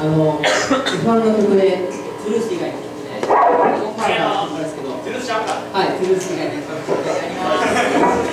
あの F1 の曲でトゥルース以外の曲でですけどはいトゥルース以外の曲でやります。